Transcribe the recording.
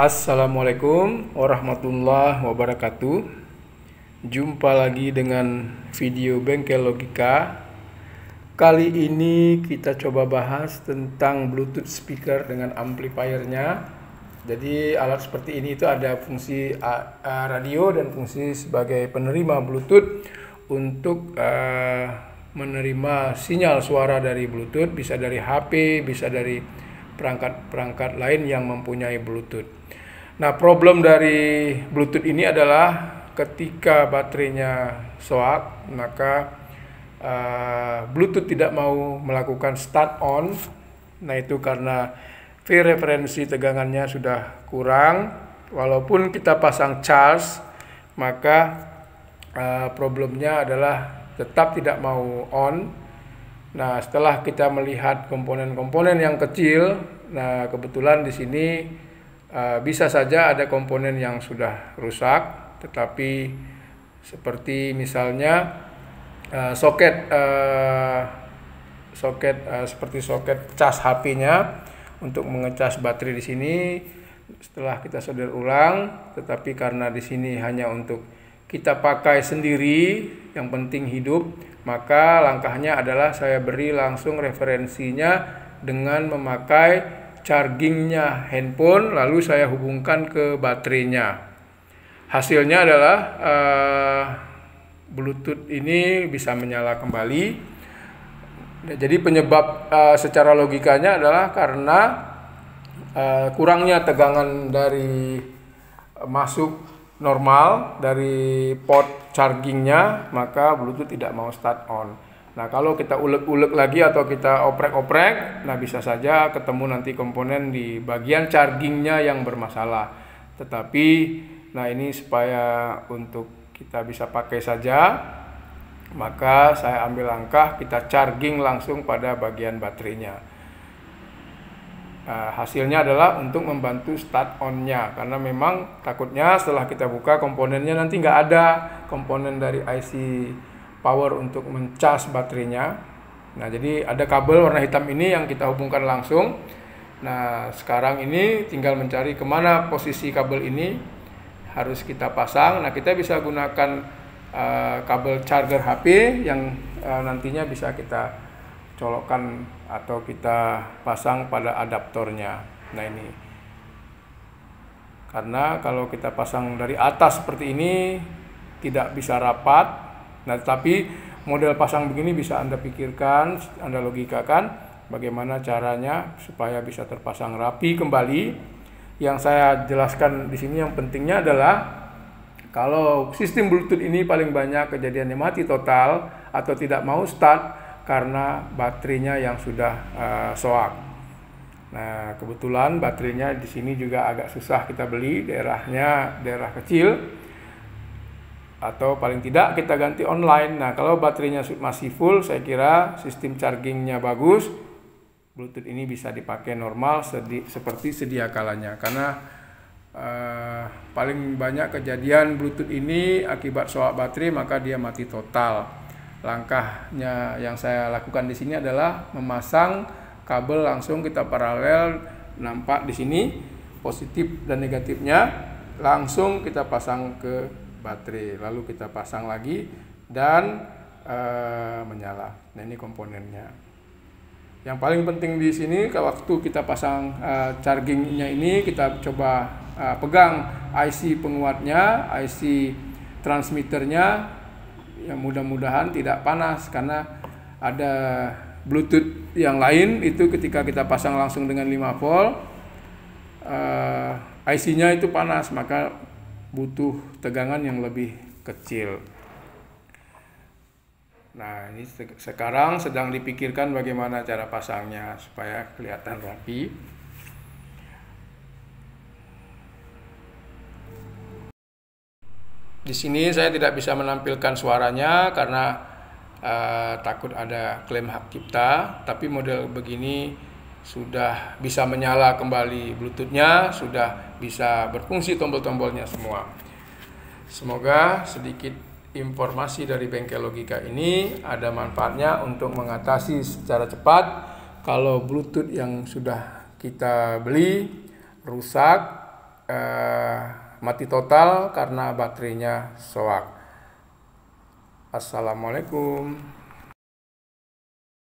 Assalamualaikum warahmatullahi wabarakatuh. Jumpa lagi dengan video Bengkel Logika. Kali ini kita coba bahas tentang Bluetooth speaker dengan amplifiernya. Jadi alat seperti ini itu ada fungsi radio dan fungsi sebagai penerima Bluetooth untuk menerima sinyal suara dari Bluetooth, bisa dari HP, bisa dari perangkat-perangkat lain yang mempunyai Bluetooth. Nah, problem dari Bluetooth ini adalah ketika baterainya soak, maka uh, Bluetooth tidak mau melakukan start on. Nah, itu karena V referensi tegangannya sudah kurang. Walaupun kita pasang charge, maka uh, problemnya adalah tetap tidak mau on Nah, setelah kita melihat komponen-komponen yang kecil, nah kebetulan di sini uh, bisa saja ada komponen yang sudah rusak, tetapi seperti misalnya uh, soket uh, soket uh, seperti soket cas HP-nya untuk mengecas baterai di sini. Setelah kita solder ulang, tetapi karena di sini hanya untuk kita pakai sendiri, yang penting hidup. Maka langkahnya adalah saya beri langsung referensinya dengan memakai chargingnya handphone lalu saya hubungkan ke baterainya. Hasilnya adalah uh, Bluetooth ini bisa menyala kembali. Jadi penyebab uh, secara logikanya adalah karena uh, kurangnya tegangan dari masuk normal dari port chargingnya maka Bluetooth tidak mau start on. Nah kalau kita ulek-ulek lagi atau kita oprek-oprek, nah bisa saja ketemu nanti komponen di bagian chargingnya yang bermasalah. Tetapi nah ini supaya untuk kita bisa pakai saja, maka saya ambil langkah kita charging langsung pada bagian baterainya. Nah, hasilnya adalah untuk membantu start on-nya karena memang takutnya setelah kita buka komponennya nanti nggak ada komponen dari IC power untuk mencas baterainya. Nah, jadi ada kabel warna hitam ini yang kita hubungkan langsung. Nah, sekarang ini tinggal mencari ke mana posisi kabel ini harus kita pasang. Nah, kita bisa gunakan uh, kabel charger HP yang uh, nantinya bisa kita colokan atau kita pasang pada adaptornya. Nah ini karena kalau kita pasang dari atas seperti ini tidak bisa rapat. Nah tapi model pasang begini bisa Anda pikirkan, Anda logikakan bagaimana caranya supaya bisa terpasang rapi kembali. Yang saya jelaskan di sini yang pentingnya adalah kalau sistem Bluetooth ini paling banyak kejadiannya mati total atau tidak mau start karena baterainya yang sudah uh, soak. Nah, kebetulan baterainya di sini juga agak susah kita beli, daerahnya daerah kecil atau paling tidak kita ganti online. Nah, kalau baterainya masih full, saya kira sistem chargingnya bagus, Bluetooth ini bisa dipakai normal sedi seperti sedia kalanya karena uh, paling banyak kejadian Bluetooth ini akibat soak baterai maka dia mati total langkahnya yang saya lakukan di sini adalah memasang kabel langsung kita paralel nampak di sini positif dan negatifnya langsung kita pasang ke baterai lalu kita pasang lagi dan e, menyala. Nah ini komponennya. Yang paling penting di sini waktu kita pasang e, chargingnya ini kita coba e, pegang IC penguatnya IC transmitternya yang mudah-mudahan tidak panas karena ada Bluetooth yang lain itu ketika kita pasang langsung dengan 5 volt uh, eh, IC-nya itu panas maka butuh tegangan yang lebih kecil. Nah, ini sekarang sedang dipikirkan bagaimana cara pasangnya supaya kelihatan rapi. Di sini saya tidak bisa menampilkan suaranya karena uh, takut ada klaim hak cipta, tapi model begini sudah bisa menyala kembali Bluetoothnya, sudah bisa berfungsi tombol-tombolnya semua. Semoga sedikit informasi dari bengkel logika ini ada manfaatnya untuk mengatasi secara cepat kalau Bluetooth yang sudah kita beli rusak uh, mati total karena baterainya soak. Assalamualaikum.